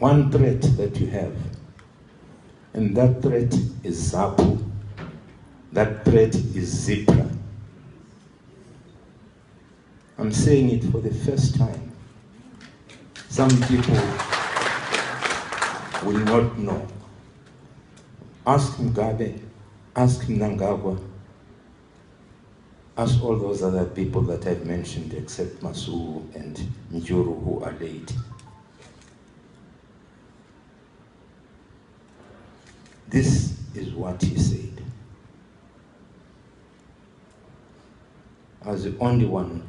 one threat that you have, and that threat is ZAPU. That threat is ZIPRA. I'm saying it for the first time. Some people will not know. Ask Mugabe, ask Mnangagwa, ask all those other people that I've mentioned except Masuku and Mujuru who are late. This is what he said. I was the only one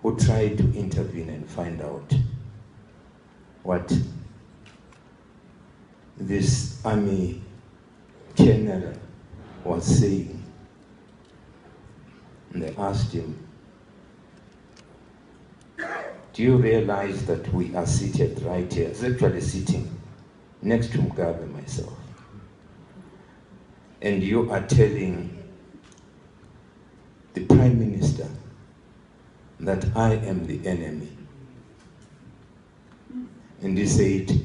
who tried to intervene and find out what this army general was saying. And they asked him, Do you realize that we are seated right here? He's actually sitting next to Mugabe myself. And you are telling the Prime Minister that I am the enemy. And he said,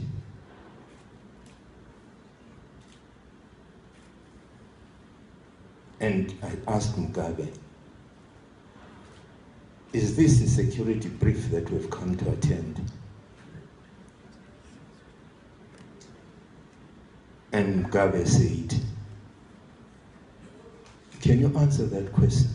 and I asked Mugabe, is this the security brief that we've come to attend? And Mugabe said, Can you answer that question?